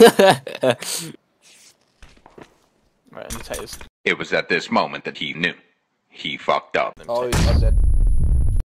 Alright, let me take this. It was at this moment that he knew. He fucked up. Oh, he's I'm dead.